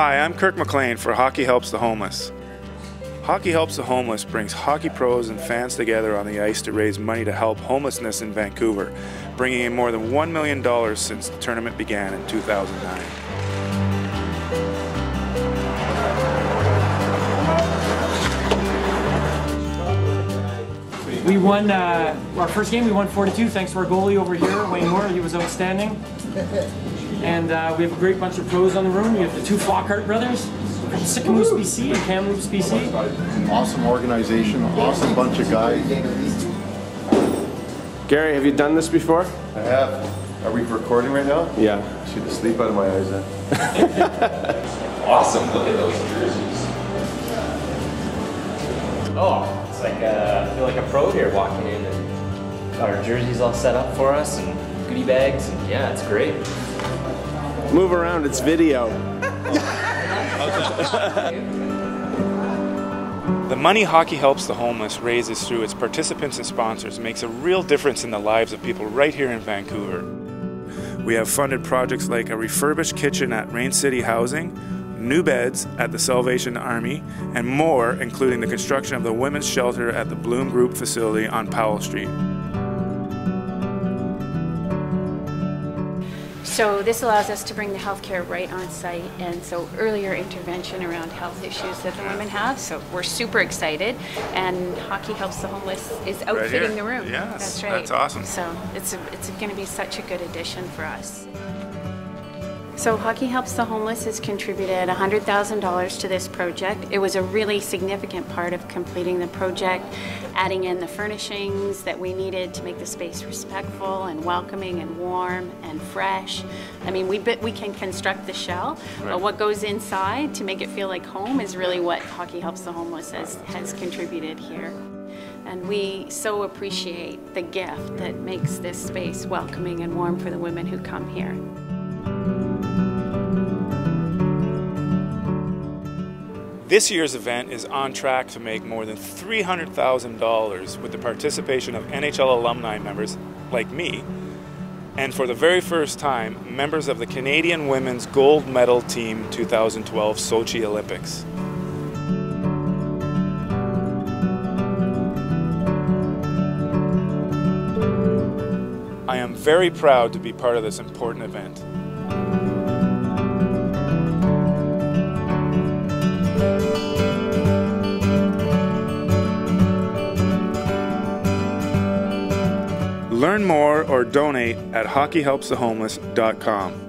Hi, I'm Kirk McLean for Hockey Helps the Homeless. Hockey Helps the Homeless brings hockey pros and fans together on the ice to raise money to help homelessness in Vancouver, bringing in more than $1 million since the tournament began in 2009. We won uh, our first game. We won 4-2 thanks to our goalie over here, Wayne Moore. He was outstanding. And uh, we have a great bunch of pros on the room. We have the two Flockhart brothers from Sicamous, BC and Kamloops, BC. Awesome organization, awesome bunch of guys. Gary, have you done this before? I have. Are we recording right now? Yeah. Shoot the sleep out of my eyes then. Awesome. Look at those jerseys. Oh, it's like uh, I feel like a pro here walking in and got our jerseys all set up for us and goodie bags and yeah, it's great. Move around, it's video. The money Hockey Helps the Homeless raises through its participants and sponsors makes a real difference in the lives of people right here in Vancouver. We have funded projects like a refurbished kitchen at Rain City Housing, new beds at the Salvation Army, and more, including the construction of the women's shelter at the Bloom Group facility on Powell Street. So this allows us to bring the healthcare right on site and so earlier intervention around health issues that the women have. So we're super excited and Hockey Helps the Homeless is outfitting here. the room. Yes, that's right. that's awesome. So it's a, it's going to be such a good addition for us. So Hockey Helps the Homeless has contributed $100,000 to this project. It was a really significant part of completing the project, adding in the furnishings that we needed to make the space respectful and welcoming and warm and fresh. I mean, we, we can construct the shell, but what goes inside to make it feel like home is really what Hockey Helps the Homeless has, has contributed here. And we so appreciate the gift that makes this space welcoming and warm for the women who come here. This year's event is on track to make more than $300,000 with the participation of NHL alumni members like me, and for the very first time, members of the Canadian Women's Gold Medal Team 2012 Sochi Olympics. I am very proud to be part of this important event. Learn more or donate at hockeyhelpsthehomeless.com.